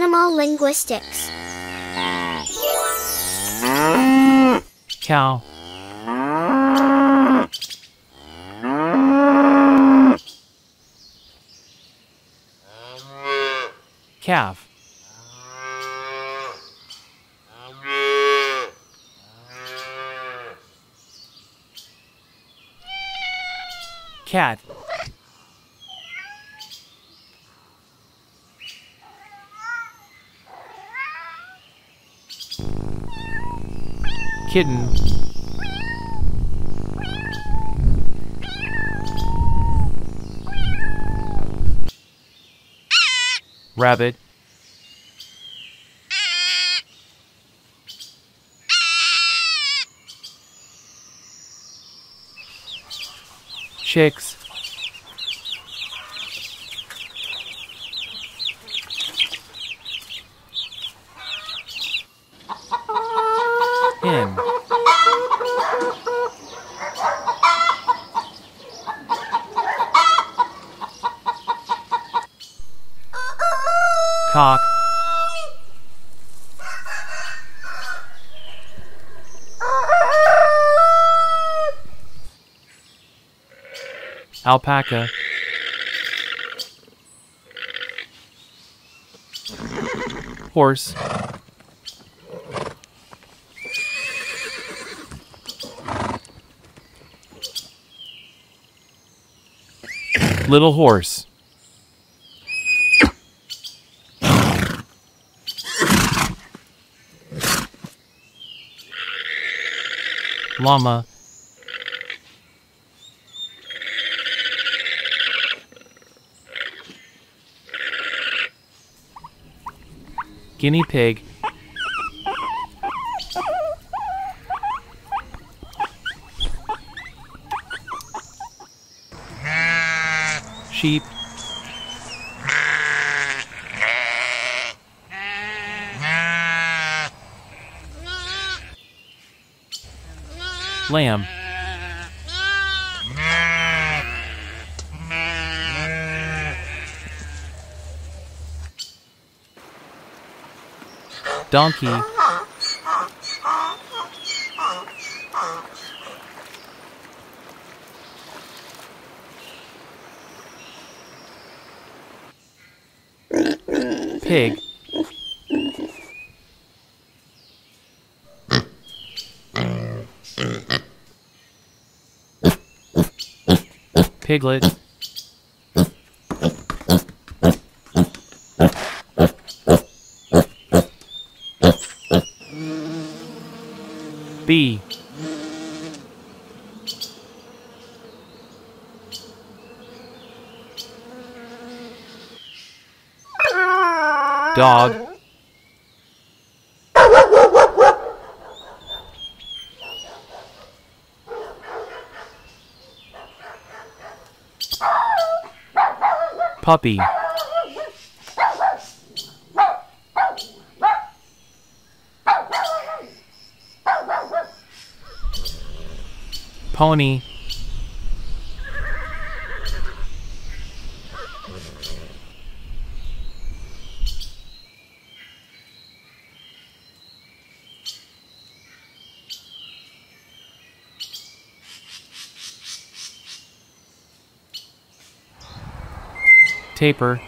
Animal linguistics. Cow. Calf. Cat. Kitten. Rabbit. Chicks. Cock. Alpaca. Horse. Little horse. Llama. Guinea pig. Sheep. Lamb. Donkey. Pig. Piglet. Bee. Dog. Puppy. Pony. Tapir.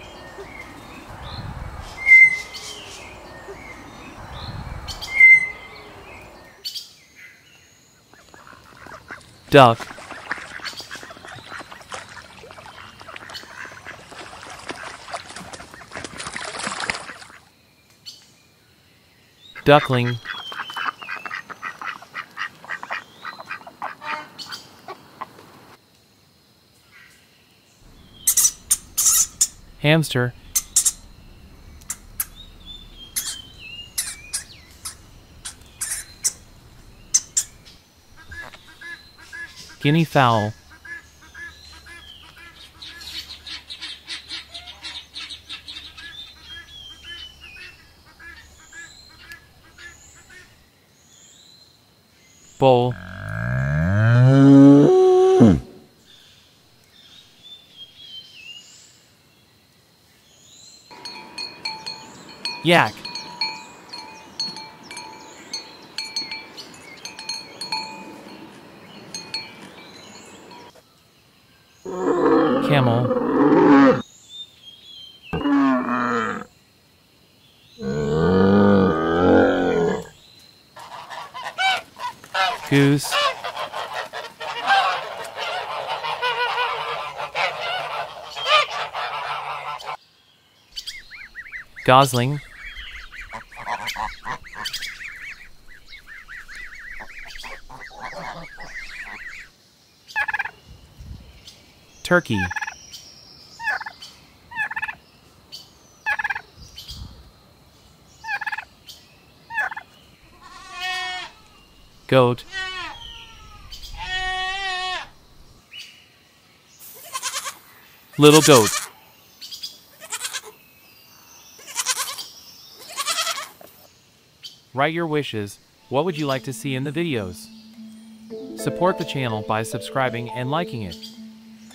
Duck. Duckling. Hamster. Guinea fowl. Bull. Yak. Camel. Goose. Gosling. Turkey. Goat. Little goat. Write your wishes. What would you like to see in the videos? Support the channel by subscribing and liking it.